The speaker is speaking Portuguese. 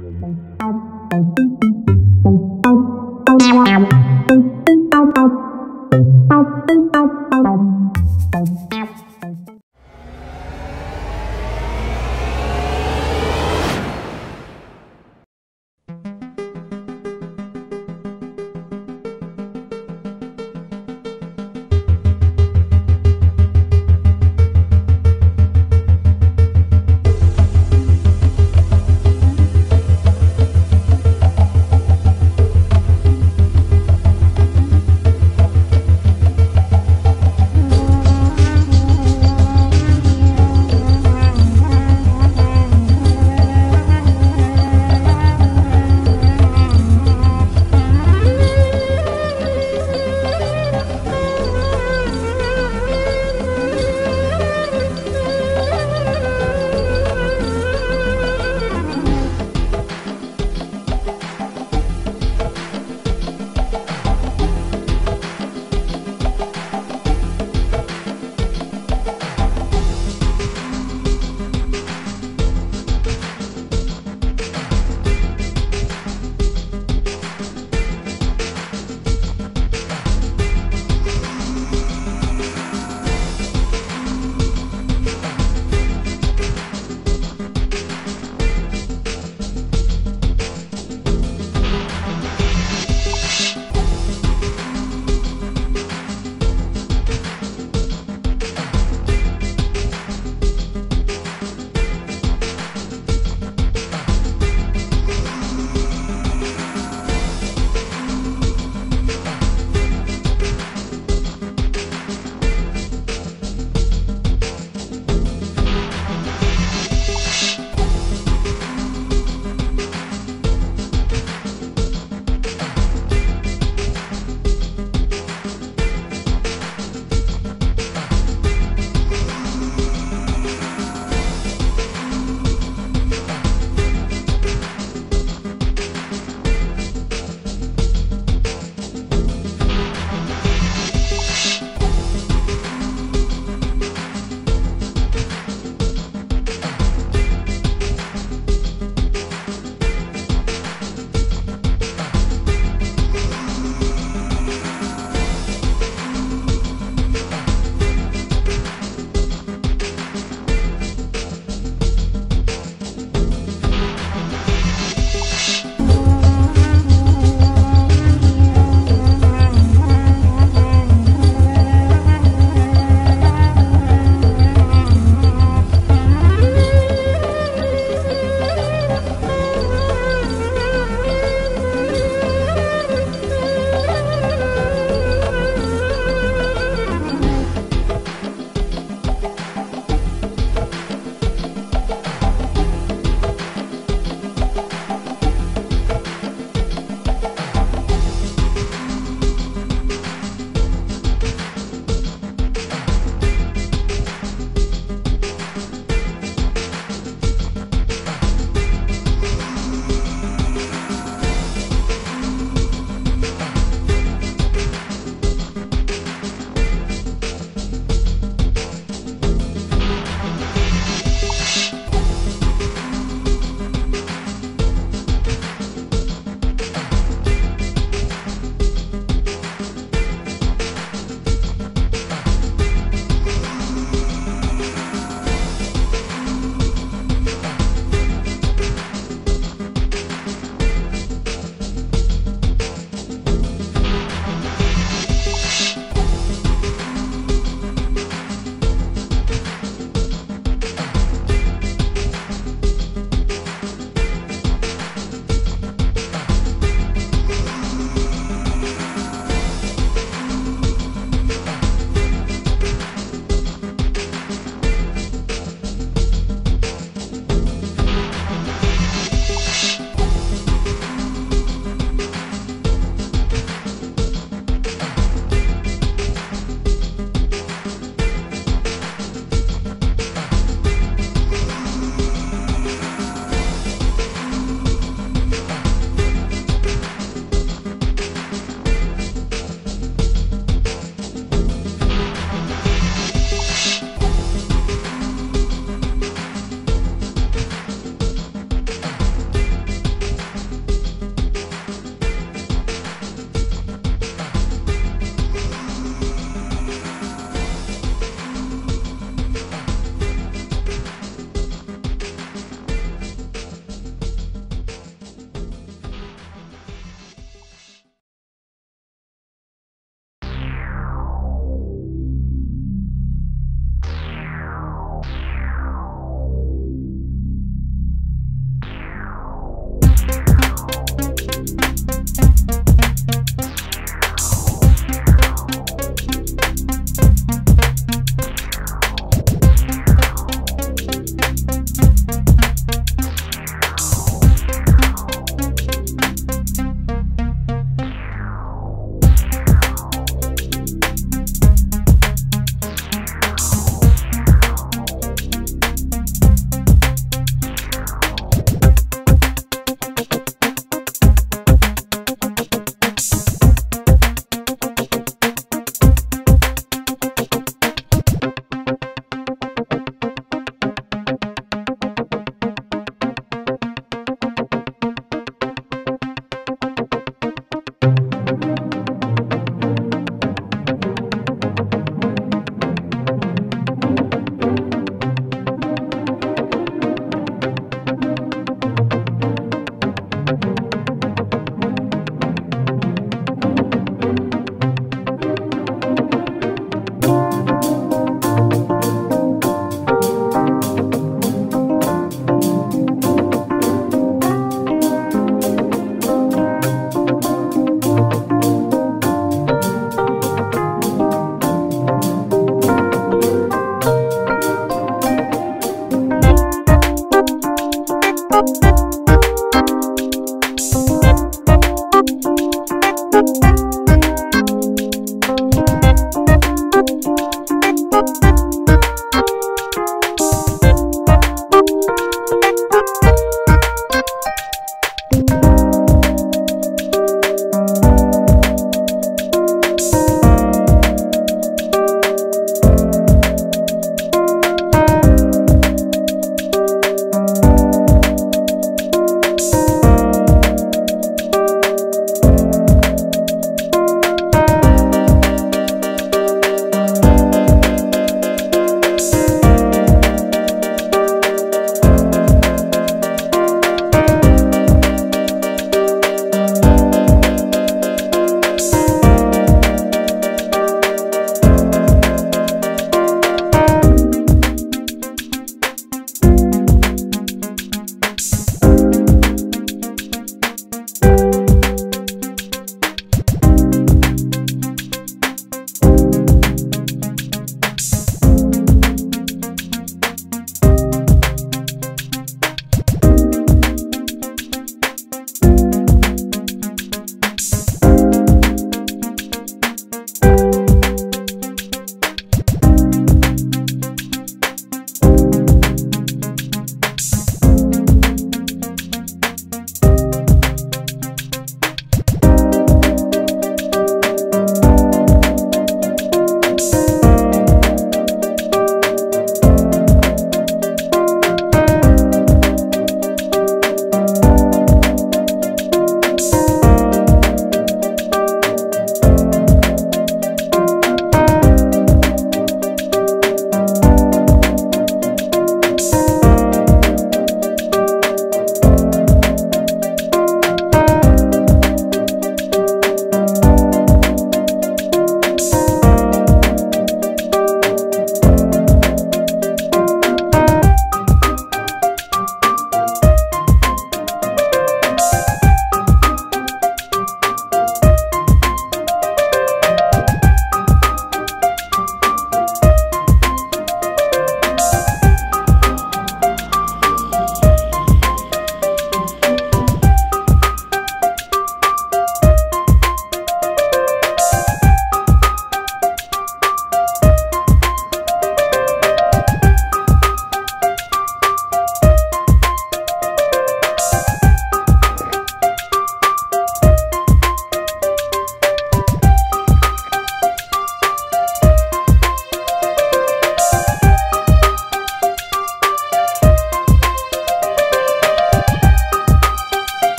Música